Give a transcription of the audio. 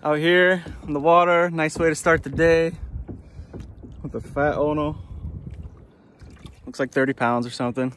Out here on the water, nice way to start the day. With a fat Ono. Looks like 30 pounds or something.